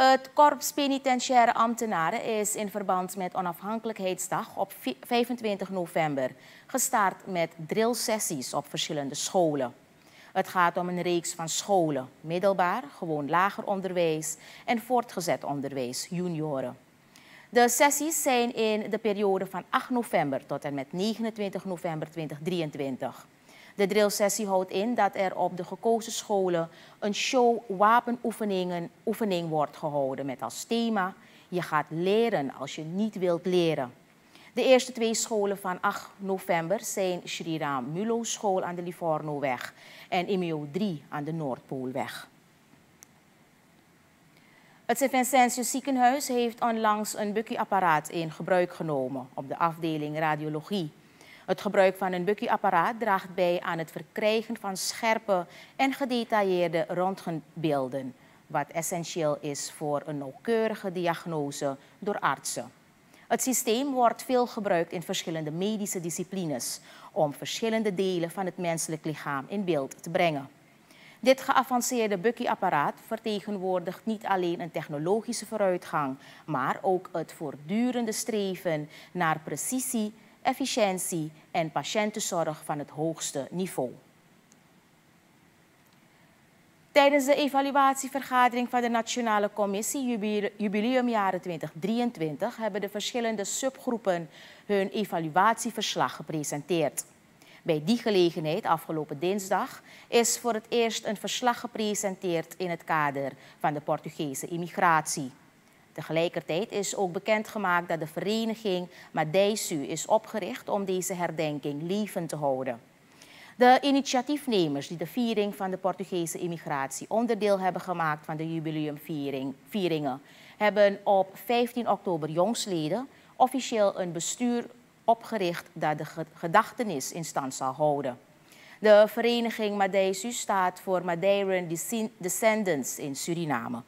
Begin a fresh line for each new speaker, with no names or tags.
Het Korps Penitentiaire Ambtenaren is in verband met Onafhankelijkheidsdag op 25 november gestart met drillsessies op verschillende scholen. Het gaat om een reeks van scholen, middelbaar, gewoon lager onderwijs en voortgezet onderwijs, junioren. De sessies zijn in de periode van 8 november tot en met 29 november 2023. De drillsessie houdt in dat er op de gekozen scholen een show wapenoefeningen oefening wordt gehouden met als thema je gaat leren als je niet wilt leren. De eerste twee scholen van 8 november zijn Sri Ram Mulo School aan de Livornoweg en IMEO 3 aan de Noordpoolweg. Het Sint-Vincentius ziekenhuis heeft onlangs een bukkieapparaat in gebruik genomen op de afdeling radiologie. Het gebruik van een bukkieapparaat draagt bij aan het verkrijgen van scherpe en gedetailleerde röntgenbeelden, wat essentieel is voor een nauwkeurige diagnose door artsen. Het systeem wordt veel gebruikt in verschillende medische disciplines om verschillende delen van het menselijk lichaam in beeld te brengen. Dit geavanceerde bukkieapparaat vertegenwoordigt niet alleen een technologische vooruitgang, maar ook het voortdurende streven naar precisie, efficiëntie en patiëntenzorg van het hoogste niveau. Tijdens de evaluatievergadering van de Nationale Commissie Jubileumjaren 2023 hebben de verschillende subgroepen hun evaluatieverslag gepresenteerd. Bij die gelegenheid, afgelopen dinsdag, is voor het eerst een verslag gepresenteerd in het kader van de Portugese immigratie. Tegelijkertijd is ook bekendgemaakt dat de vereniging Madeisu is opgericht om deze herdenking levend te houden. De initiatiefnemers die de viering van de Portugese immigratie onderdeel hebben gemaakt van de jubileumvieringen, hebben op 15 oktober jongsleden officieel een bestuur opgericht dat de gedachtenis in stand zal houden. De vereniging Madeisu staat voor Madeiran Descendants in Suriname.